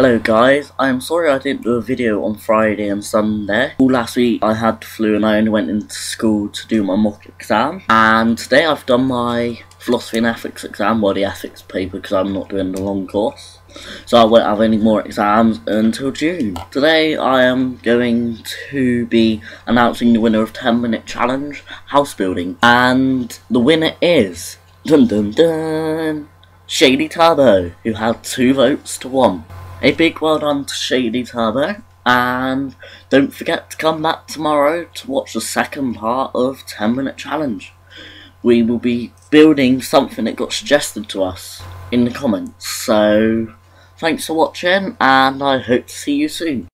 Hello guys, I'm sorry I didn't do a video on Friday and Sunday. All last week I had the flu and I only went into school to do my mock exam. And today I've done my philosophy and ethics exam, well the ethics paper because I'm not doing the long course. So I won't have any more exams until June. Today I am going to be announcing the winner of 10 minute challenge, house building. And the winner is, dun dun dun, Shady Turbo, who had two votes to one. A big well done to Shady Turbo. And don't forget to come back tomorrow to watch the second part of 10 Minute Challenge. We will be building something that got suggested to us in the comments. So, thanks for watching, and I hope to see you soon.